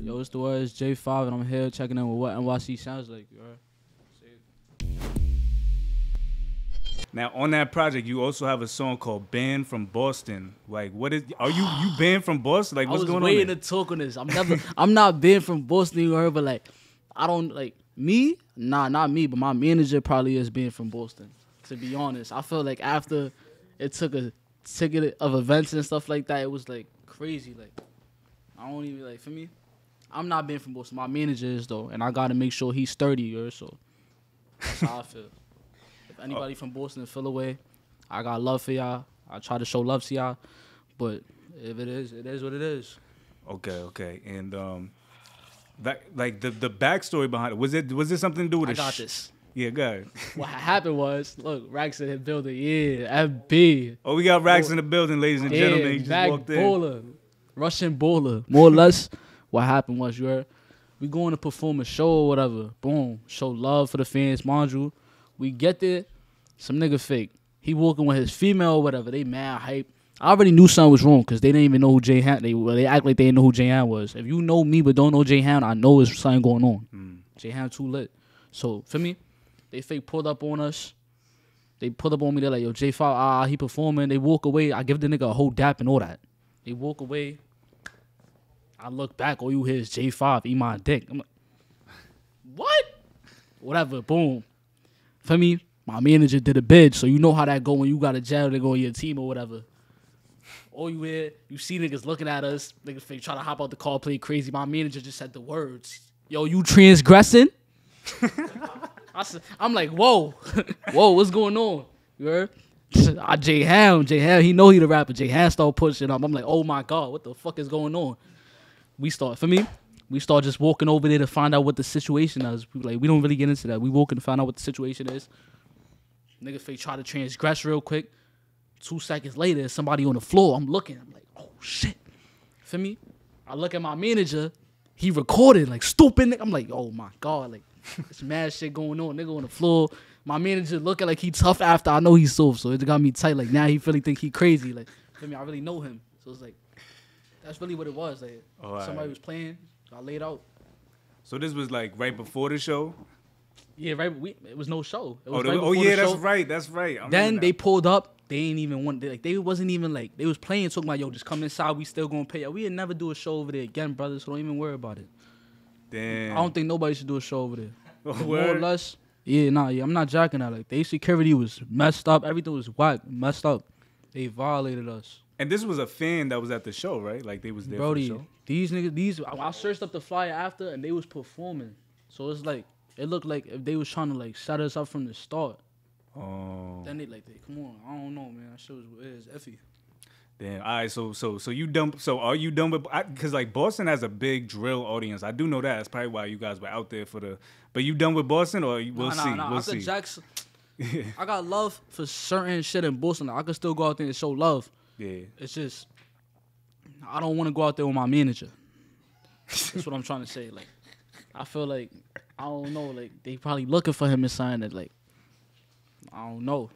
Yo, yo, it's the words Jay5ive, and I'm here checking in with what NYC sounds like. Now on that project, you also have a song called "Banned from Boston." Like, what is? Are you you banned from Boston? Like, I what's was going waiting on? there? to talk on this. I'm never. I'm not being from Boston, you heard, but like, I don't like me. Nah, not me, but my manager probably is being from Boston. To be honest, I feel like after it took a ticket of events and stuff like that, it was like crazy. Like, I don't even like for me. I'm not being from Boston. My manager is though, and I got to make sure he's sturdy, or so. That's how I feel. If anybody from Boston feel away, I got love for y'all. I try to show love to y'all, but if it is, it is what it is. Okay, okay, and um, that like the the backstory behind it was it was it something to do with? I a got sh- this. Yeah, go ahead. What happened was, look, Rax in the building. Yeah, FB. Oh, we got Rax in the building, ladies and gentlemen. He Yeah, just back walked in. bowler, Russian bowler. More or less, what happened was, you heard, we going to perform a show or whatever. Boom, show love for the fans, mind you. We get there, some nigga fake. He walking with his female or whatever. They mad hype. I already knew something was wrong because they didn't even know who Jayhound. They they act like they didn't know who Jayhound was. If you know me but don't know Jayhound, I know there's something going on. Jayhound too lit. So for me, they fake pulled up on us. They pulled up on me. They're like, "Yo, Jay5ive, ah, he performing." They walk away. I give the nigga a whole dap and all that. They walk away. I look back. All you hear is Jay5ive eat my dick. I'm like, what? Whatever. Boom. For me, my manager did a bid, so you know how that go when you got a jail to go on your team or whatever. All you hear, you see niggas looking at us, niggas fake trying to hop out the car, play crazy. My manager just said the words, "Yo, you transgressing." I said, I'm like, whoa, whoa, what's going on? You heard? I Jayhound, J Ham, he know he the rapper. Jayhound start pushing up. I'm like, oh my god, what the fuck is going on? We start for me. We start just walking over there to find out what the situation is. We like we don't really get into that. We walking to find out what the situation is. Nigga fake try to transgress real quick. Two seconds later, somebody on the floor. I'm looking. I'm like, oh shit. For me, I look at my manager. He recorded like stupid. Nigga. I'm like, oh my god, like it's mad shit going on. Nigga on the floor. My manager looking like he tough after I know he's soft, so it got me tight. Like now he really think he crazy. Like for me, I really know him. So it's like that's really what it was. Like Oh, somebody was playing, I laid out. So this was like right before the show. Yeah, right. We, it was no show. It Oh, was the- right oh yeah, that's right. That's right. I Then they pulled up. They ain't even want. They, like they wasn't even like they was playing. Talking about yo, just come inside. We still gonna pay. you. We never do a show over there again, brother. So don't even worry about it. Damn. I don't think nobody should do a show over there. Oh, More or less. Yeah, nah, yeah, I'm not jacking that. Like, their security was messed up. Everything was whack, messed up. They violated us. And this was a fan that was at the show, right? Like they was there Brody, for the show. these niggas, these, I, I searched up the flyer after and they was performing. So it's like, it looked like if they was trying to like set us up from the start. Oh, Then they like, they, come on, I don't know, man. That shit was, it is iffy. damn. All right, so so so you done? So are you done with? Because like Boston has a big drill audience. I do know that. That's probably why you guys were out there for the. But you done with Boston, or you- we'll nah, see. Nah, nah. We'll After see. Jackson, I got love for certain shit in Boston. I could still go out there and show love. Yeah. It's just I don't want to go out there with my manager. That's what I'm trying to say. Like, I feel like I don't know. Like they probably looking for him and sign it. Like, I don't know.